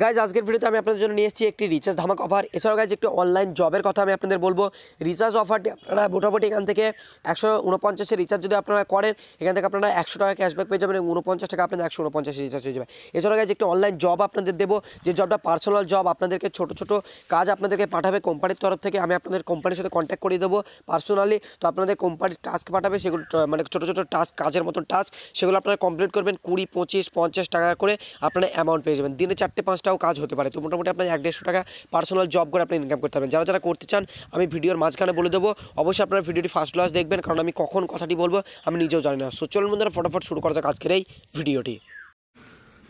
Guys আজকের ভিডিওতে আমি আপনাদের জন্য নিয়ে এসেছি একটি রিচার্জ ধামাক অফার এছাড়াও গাইজ একটি অনলাইন জবের কথা আমি আপনাদের বলব। রিচার্জ অফারটি আপনারা মোটামুটি এখান থেকে একশো উনপঞ্চাশের রিচার্জ যদি আপনারা করেন, এখান থেকে আপনারা একশো টাকা ক্যাশব্যাক পেয়ে যাবেন এবং উনপঞ্চাশ টাকা আপনাদের একশো উনপঞ্চাশের রিচার্জ হয়ে যাবে। এছাড়াও গাইজ একটি অনলাইন জব আপনাদের দেবো। যে জবটা পার্সোনাল জব আপনাদেরকে ছোটো ছোটো কাজ আপনাদেরকে পাঠাবে কোম্পানির তরফ থেকে। আমি আপনাদের কোম্পানির সাথে কন্ট্যাক্ট করিয়ে দেবো পার্সোনালি তো আপনাদের কোম্পানির টাস্ক পাঠাবে, সেগুলো মানে ছোটো ছোটো টাস্ক কাজের মতন টাস্ক সেগুলো আপনারা কমপ্লিট করবেন কুড়ি, পঁচিশ, পঞ্চাশ টাকা করে আপনারা অ্যামাউন্ট পেয়ে যাবেন। দিনে চারটে পাঁচটাও কাজ হতে পারে। তো মোটামুটি আপনার এক দেড়শো টাকা পার্সোনাল জব করে আপনি ইনকাম করতে পারবেন। যারা যারা করতে চান, আমি ভিডিওর মাঝখানে বলে দেবো। অবশ্যই আপনারা ভিডিওটি ফার্স্ট ক্লাস দেখবেন, কারণ আমি কখন কথাটি বলব, আমি নিজেও জানি না। সো চলুন বন্ধুরা, ফটাফট শুরু করা যাক আজকের এই ভিডিওটি।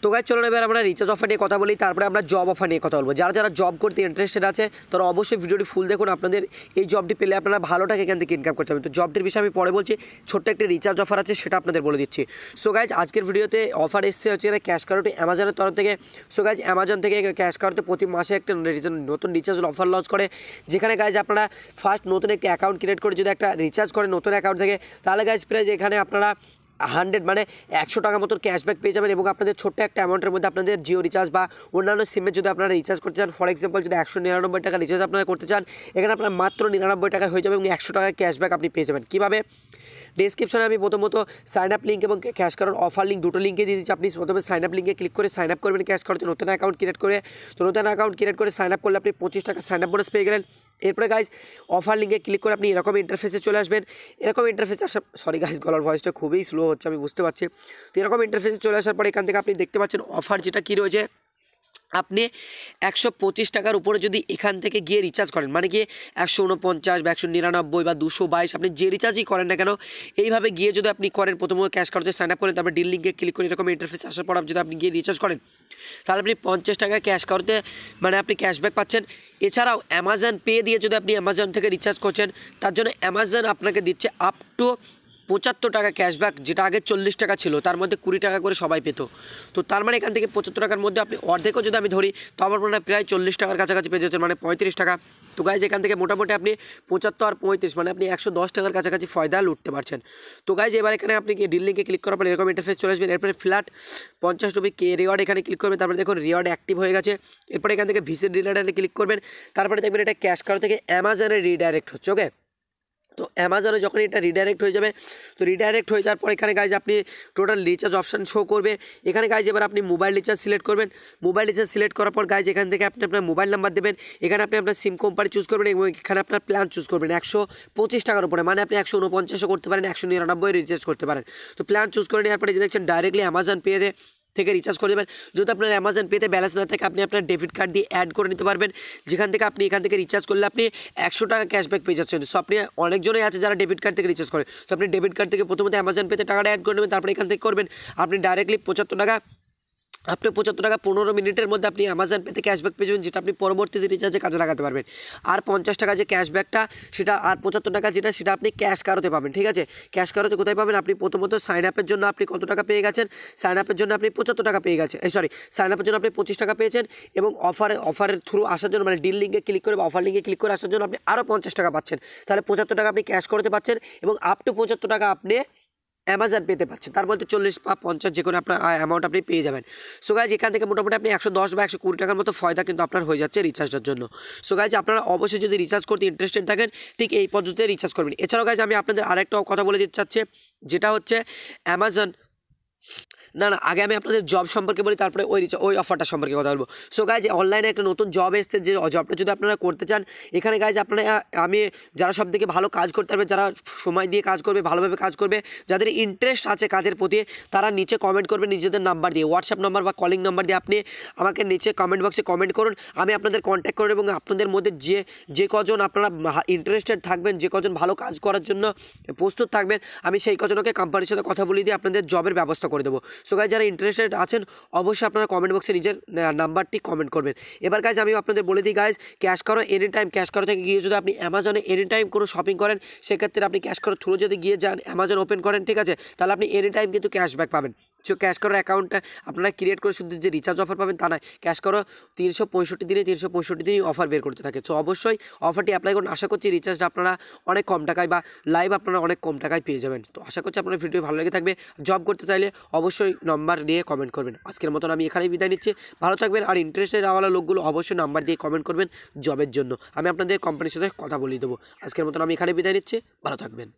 তো গাইজ চলুন এবার আমরা রিচার্জ অফার নিয়ে কথা বলি, তারপরে আমরা জব অফার নিয়ে কথা বলব। যারা যারা জব করতে ইন্টারেস্টেড আছে, তারা অবশ্যই ভিডিওটি ফুল দেখুন। আপনাদের এই জবটি পেলে আপনারা ভালো টাকা এখান থেকে ইনকাম করতে হবে তো জবটির বিষয়ে আমি পরে বলছি, ছোট্ট একটি রিচার্জ অফার আছে, সেটা আপনাদের বলে দিচ্ছি। সো গাইজ আজকের ভিডিওতে অফার এসছে হচ্ছে ক্যাশ কার্ডটি অ্যামাজনের তরফ থেকে। সো গাইজ অ্যামাজন থেকে ক্যাশ কার্ডতে প্রতি মাসে একটা নতুন রিচার্জ অফার লঞ্চ করে। যেখানে গাইজ আপনারা ফার্স্ট নতুন একটি অ্যাকাউন্ট ক্রিয়েট করে যদি একটা রিচার্জ করেন নতুন অ্যাকাউন্ট থেকে, তাহলে গাইজ প্রায় এখানে আপনারা হান্ড্রেড মানে একশো টাকা মতো ক্যাশব্যাক পেয়ে যাবেন এবং আপনাদের ছোট্ট একটা অ্যামাউন্টের মধ্যে আপনাদের জিও রিচার্জ বা অন্যান্য সিমে যদি আপনারা রিচার্জ করতে চান ফর এক্সাম্পল যদি একশো নিরানব্বই টাকা রিচার্জ আপনারা করতে চান, এখানে আপনার মাত্র নিরানব্বই টাকা হয়ে যাবে এবং একশো টাকা ক্যাশব্যাক আপনি পেয়ে যাবেন। কীভাবে? ডিসক্রিপশনে আমি প্রথমত সাইন আপ লিঙ্ক এবং ক্যাশ কার্ড অফার লিঙ্ক দুটো লিঙ্কে দিয়ে দিচ্ছি। আপনি প্রথমে সাইন আপ লিঙ্কে ক্লিক করে সাইন আপ করবেন ক্যাশ কার্ডে নতুন অ্যাকাউন্ট ক্রিয়েট করে, তো নতুন অ্যাকাউন্ট ক্রিয়েট করে সাইন আপ করলে আপনি পঁচিশ টাকা সাইন আপ বোনাস পেয়ে গেলেন। এরপরে গাইজ অফার লিঙ্কে ক্লিক করে আপনি এরকম ইন্টারফেসে চলে আসবেন। এরকম ইন্টারফেসে আসা সরি গাইজ গলার ভয়েসটা খুবই স্লো হচ্ছে, আমি বুঝতে পারছি। তো এরকম ইন্টারফেসে চলে আসার পর এখান থেকে আপনি দেখতে পাচ্ছেন অফার যেটা কী রয়েছে। আপনি একশো পঁচিশ টাকার উপরে যদি এখান থেকে গিয়ে রিচার্জ করেন মানে গিয়ে একশো উনপঞ্চাশ বা একশো নিরানব্বই বা দুশো বাইশ, আপনি যে রিচার্জই করেন না কেন, এইভাবে গিয়ে যদি আপনি করেন প্রথমত ক্যাশ কার্ডে সাইন আপ করেন তারপর ডিল লিঙ্কে ক্লিক করে এরকম ইন্টারফেস আসার পর যদি আপনি গিয়ে রিচার্জ করেন, তাহলে আপনি পঞ্চাশ টাকা ক্যাশ কার্ডে মানে আপনি ক্যাশব্যাক পাচ্ছেন। এছাড়াও অ্যামাজন পে দিয়ে যদি আপনি অ্যামাজন থেকে রিচার্জ করছেন, তার জন্য অ্যামাজন আপনাকে দিচ্ছে আপ টু পঁচাত্তর টাকা ক্যাশব্যাক যেটা আগে চল্লিশ টাকা ছিল, তার মধ্যে কুড়ি টাকা করে সবাই পেত। তো তার মানে এখান থেকে পঁচাত্তর টাকার মধ্যে আপনি অর্ধেকও যদি আমি ধরি, তো আমার মনে হয় প্রায় চল্লিশ টাকার কাছাকাছি পেয়ে যাচ্ছেন মানে পঁয়ত্রিশ টাকা। তো গাইজ এখান থেকে মোটামুটি আপনি পঁচাত্তর আর পঁয়ত্রিশ মানে আপনি একশো দশ টাকার কাছাকাছি ফয়দা লুটতে পারছেন। তো গাইজ এবার এখানে আপনি কি ডিল লিঙ্কে ক্লিক করার পর এরকম ইন্টারফেস চলে আসবেন এরপরে ফ্ল্যাট পঞ্চাশ রুপি কে রিওয়ার্ড এখানে ক্লিক করবেন, তারপরে দেখুন রিওয়ার্ড অ্যাক্টিভ হয়ে গেছে। এরপরে এখান থেকে ভিসিট রিডারে ক্লিক করবেন, তারপরে দেখবেন এটা ক্যাশ কার্ড থেকে অ্যামাজনে রিডাইরেক্ট হচ্ছে ওকে তো অ্যামাজনে যখন এটা রিডাইরেক্ট হয়ে যাবে, তো রিডাইরেক্ট হয়ে যাওয়ার পর এখানে গাইজ আপনি টোটাল রিচার্জ অপশান শো করবে। এখানে গাইজ এবার আপনি মোবাইল রিচার্জ সিলেক্ট করবেন। মোবাইল রিচার্জ সিলেক্ট করার পর গাইজ এখান থেকে আপনি আপনার মোবাইল নাম্বার দেবেন। এখানে আপনি আপনার সিম কোম্পানি চুজ করবেন এবং এখানে আপনার প্ল্যান চুজ করবেন। একশো পঁচিশ টাকার উপরে মানে আপনি একশো উনপঞ্চাশও করতে পারেন, একশো নিরানব্বই রিচার্জ করতে পারেন। তো প্ল্যান চুজ করে নেওয়ার পরে যে দেখছেন ডাইরেক্টলি অ্যামাজন পেয়ে থেকে রিচার্জ করে দেবেন। যদি আপনার অ্যামাজন পেতে ব্যালেন্স না থাকে, আপনি আপনার ডেবিট কার্ড দিয়ে অ্যাড করে নিতে পারবেন। যেখান থেকে আপনি এখান থেকে রিচার্জ করলে আপনি একশো টাকা ক্যাশব্যাক পেয়ে যাচ্ছেন। সো আপনি অনেকজনই আছে যারা ডেবিট কার্ড থেকে রিচার্জ করে। তো আপনি ডেবিট কার্ড থেকে প্রথমত অ্যামাজন পেতে টাকাটা অ্যাড করে নেবেন, তারপরে এখান থেকে করবেন। আপনি ডাইরেক্টলি পঁচাত্তর টাকা আপনি পঁচাত্তর টাকা পনেরো মিনিটের মধ্যে আপনি অ্যামাজন পেতে ক্যাশব্যাক পেয়ে যাবেন, যেটা আপনি পরবর্তীতে রিচার্জে কাজে লাগাতে পারবেন। আর পঞ্চাশ টাকা যে ক্যাশব্যাকটা সেটা আর পঁচাত্তর টাকা যেটা, সেটা আপনি ক্যাশ কারোতে পাবেন, ঠিক আছে? ক্যাশ কারোতে কোথায় পাবেন? আপনি প্রথমত সাইন আপের জন্য আপনি কত টাকা পেয়ে গেছেন? সাইন আপের জন্য আপনি পঁচাত্তর টাকা পেয়ে গেছেন সরি সাইন আপের জন্য আপনি পঁচিশ টাকা পেয়েছেন এবং অফারে অফারের থ্রু আসার জন্য মানে ডিল লিঙ্কে ক্লিক করে বা অফার লিঙ্কে ক্লিক করে আসার জন্য আপনি আরও পঞ্চাশ টাকা পাচ্ছেন। তাহলে পঁচাত্তর টাকা আপনি ক্যাশ করতে পারছেন এবং আপ টু পঁচাত্তর টাকা আপনি অ্যামাজন পেতে পাচ্ছেন তার মধ্যে চল্লিশ বা পঞ্চাশ যে কোনো আপনার অ্যামাউন্ট আপনি পেয়ে যাবেন। সো গাইজ এখান থেকে মোটামুটি আপনি একশো দশ বা একশো কুড়ি টাকার মতো ফয়দা কিন্তু আপনার হয়ে যাচ্ছে রিচার্জের জন্য। সো গাইজ আপনারা অবশ্যই যদি রিচার্জ করতে ইন্টারেস্টেড থাকেন, ঠিক এই পদ্ধতিতে রিচার্জ করবেন। এছাড়াও গাইজ আমি আপনাদের আরেকটা কথা বলে দিতে চাচ্ছি, যেটা হচ্ছে অ্যামাজন না না, আগে আমি আপনাদের জব সম্পর্কে বলি, তারপরে ওই ওই অফারটা সম্পর্কে কথা বলব। সো গাইজ অনলাইনে একটা নতুন জব এসছে, যে জবটা যদি আপনারা করতে চান, এখানে গাইজ আপনারা, আমি যারা সব থেকে ভালো কাজ করতে পারবে, যারা সময় দিয়ে কাজ করবে, ভালোভাবে কাজ করবে, যাদের ইন্টারেস্ট আছে কাজের প্রতি, তারা নিচে কমেন্ট করবে, নিজেদের নাম্বার দিয়ে হোয়াটসঅ্যাপ নাম্বার বা কলিং নাম্বার দিয়ে আপনি আমাকে নিচে কমেন্ট বক্সে কমেন্ট করুন, আমি আপনাদের কন্ট্যাক্ট করুন এবং আপনাদের মধ্যে যে যে কজন আপনারা ইন্টারেস্টেড থাকবেন, যে কজন ভালো কাজ করার জন্য প্রস্তুত থাকবেন, আমি সেই কজনকে কোম্পানির সাথে কথা বলে দিয়ে আপনাদের জবের ব্যবস্থা করে দেবো। সো গাইজ যারা ইন্টারেস্টেড আছেন, অবশ্যই আপনারা কমেন্ট বক্সে নিজের নাম্বারটি কমেন্ট করবেন। এবার গাইজ আমি আপনাদের বলে দিই guys cash Karo any time cash Karo থেকে গিয়ে যদি আপনি অ্যামাজনে এনি টাইম কোনো শপিং করেন, সেক্ষেত্রে আপনি ক্যাশ করো থ্রু যদি গিয়ে যান অ্যামাজন ওপেন করেন, ঠিক আছে? তাহলে আপনি এনি টাইম কিন্তু ক্যাশব্যাক পাবেন। সো ক্যাশ করার অ্যাকাউন্টটা আপনারা ক্রিয়েট করে শুধু যে রিচার্জ অফার পাবেন তা নয় ক্যাশ করো তিনশো পঁয়ষট্টি দিনে, তিনশো পঁয়ষট্টি দিনই অফার বের করতে থাকে। সো অবশ্যই অফারটি অ্যাপ্লাই করুন। আশা করছি রিচার্জটা আপনারা অনেক কম টাকায় বা লাইভ আপনারা অনেক কম টাকায় পেয়ে যাবেন। তো আশা করছি আপনার ভিডিও ভালো লেগে থাকবে। জব করতে চাইলে অবশ্যই নাম্বার দিয়ে কমেন্ট করবেন। আজকের মতন আমি এখানেই বিদায় নিচ্ছি। ভালো থাকবেন আর ইন্টারেস্টেড আওয়ালা লোকগুলো অবশ্যই নাম্বার দিয়ে কমেন্ট করবেন জবের জন্য। আমি আপনাদের কোম্পানির সাথে কথা বলিয়ে দেবো। আজকের মতন আমি এখানে বিদায় নিচ্ছি। ভালো থাকবেন।